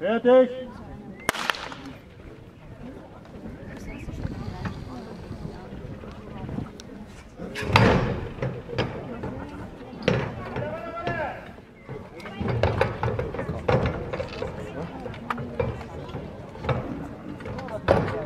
Fertig! you